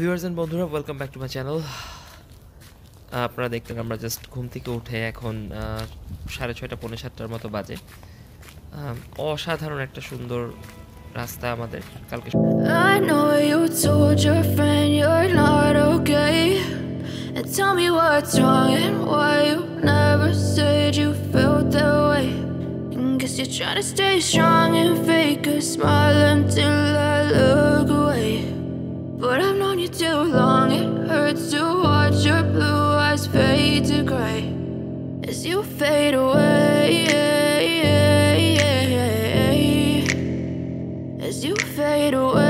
Viewers and বন্ধুরা welcome back to my channel আপনারা দেখলেন আমরা জাস্ট ঘুম থেকে উঠে এখন সাড়ে ছয়টা, পৌনে সাতটার মতো বাজে। অসাধারণ একটা সুন্দর রাস্তা আমাদের কালকে। You're trying to stay strong and fake a smile until I look away. But I've known you too long, it hurts to watch your blue eyes fade to gray as you fade away. As you fade away.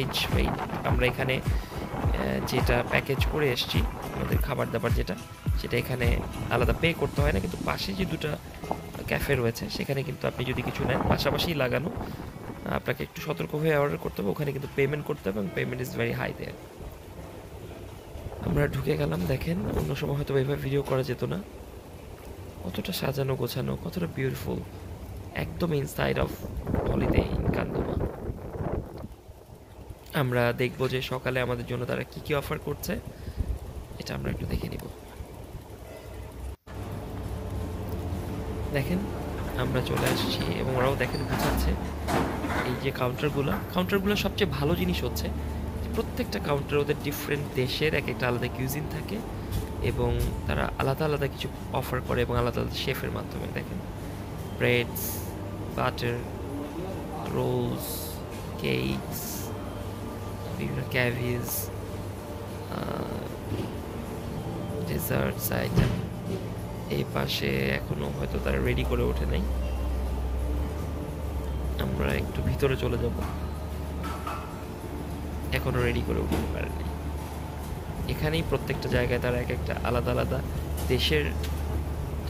package weight আমরা এখানে যেটা package করে এসেছি, আমাদের খাবার দাবার যেটা, সেটা এখানে আলাদা পে করতে হয় না, কিন্তু পাশে যে দুটা ক্যাফে রয়েছে, সেখানে কিন্তু আপনি যদি কিছু নেন, পাশাপাশি লাগানো, আপনাকে একটু সতর্ক হয়ে অর্ডার করতে হবে, ওখানে কিন্তু পেমেন্ট করতে হবে এবং payment is very high there আমরা ঢুকে গেলাম, দেখেন, অন্য সময় হয়তো এভাবে ভিডিও করা যেত না। কতটা সাজানো গোছানো, কতটা বিউটিফুল একদম ইনসাইড অফ হলিডে আমরা দেখব যে সকালে আমাদের জন্য তারা কি কি অফার করছে। এটা আমরা একটু দেখে নিব। দেখেন, আমরা চলে আসছি এবং ওরাও দেখেন বুঝাচ্ছে এই যে কাউন্টারগুলো কাউন্টারগুলো সবচেয়ে ভালো জিনিস হচ্ছে প্রত্যেকটা কাউন্টার ওদের ডিফারেন্ট দেশের এক একটা আলাদা কিউজিন থাকে এবং তারা আলাদা আলাদা কিছু অফার করে এবং আলাদা আলাদা শেফের মাধ্যমে। দেখেন ব্রেডস বাটার রোলস কেকস বিভিন্ন ক্যাভিজ ডেজার্টস আইটেম এই পাশে এখনও হয়তো তারা রেডি করে ওঠে নাই। আমরা একটু ভিতরে চলে যাব। এখনও রেডি করে উঠতে পারেনি। এখানেই প্রত্যেকটা জায়গায় তারা এক একটা আলাদা আলাদা দেশের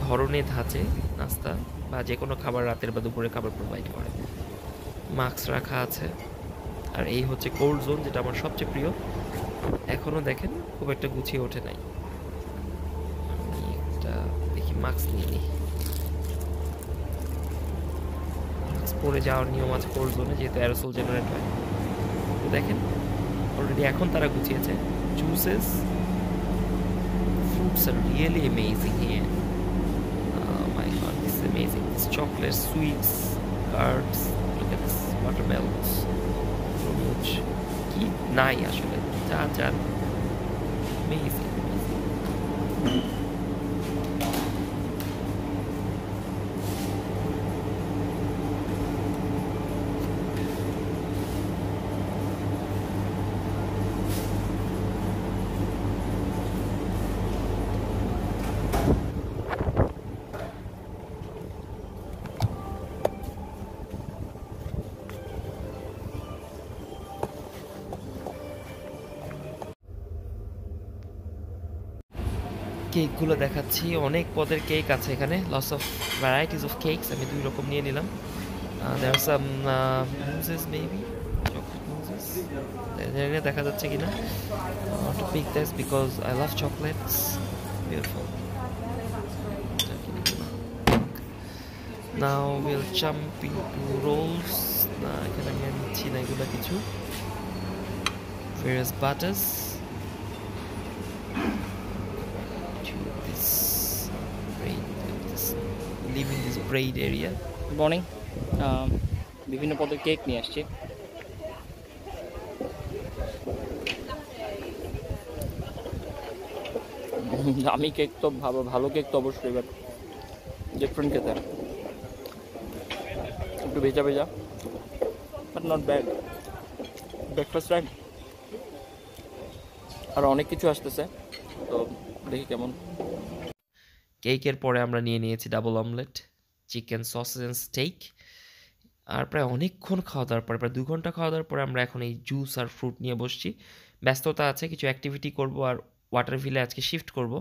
ধরনে ধাঁচে নাস্তা বা যে কোনো খাবার রাতের বা দুপুরে খাবার প্রোভাইড করে। মাস্ক রাখা আছে। আর এই হচ্ছে কোল্ড জোন যেটা আমার সবচেয়ে প্রিয়। এখনও দেখেন খুব একটা গুছিয়ে ওঠে নাই। আমি দেখি মাস্ক নিয়ে নিই। পরে যাওয়ার নিয়ম আছে কোল্ড জোনে যেহেতু অ্যারোসোল জেনারেট হয়। তো দেখেন অলরেডি এখন তারা গুছিয়েছে। Juices fruits are really amazing here. Oh my god, this. তরমুজ কি? নাই আসলে। যা যা। amazing, কেকগুলো দেখাচ্ছি। অনেক পদের কেক আছে এখানে। Lots of varieties of cakes আমি দুই রকম নিয়ে নিলাম। চকলেট মুজেস দেখা যাচ্ছে কিনা? Pick this because I love chocolates beautiful now will jump into rolls না এখানে আমি নিচ্ছি না এগুলো কিছু। Various butters to this braid this this braid area morning বিভিন্ন পদের কেক নিয়ে আসছি। দামি কেক তো ভালো ভালো কেক তো অবশ্যই বাট ডিফারেন্ট খেতে একটু ভেজা ভেজা but not bad breakfast time আর অনেক কিছু আসতেছে তো দেখি কেমন। কেকের পরে আমরা নিয়ে নিয়েছি double omelette chicken sausage and steak. আর প্রায় অনেকক্ষণ খাওয়া দাওয়ার পরে, প্রায় দু ঘণ্টা খাওয়া দাওয়ার পরে আমরা এখন এই জুস আর ফ্রুট নিয়ে বসছি। ব্যস্ততা আছে, কিছু অ্যাক্টিভিটি করব আর ওয়াটার ভিলে আজকে শিফট করব।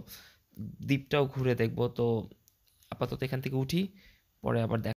দ্বীপটাও ঘুরে দেখব। তো আপাতত এখান থেকে উঠি, পরে আবার দেখা